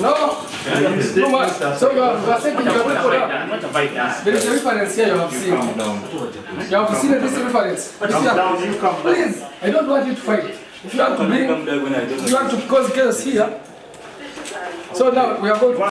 No, too much. So you are, you are taking your people down. There is a reference here you have seen. You have seen this reference. If you Please, I don't want you to fight. If you want to bring, you want to cause chaos here. So now we are going to.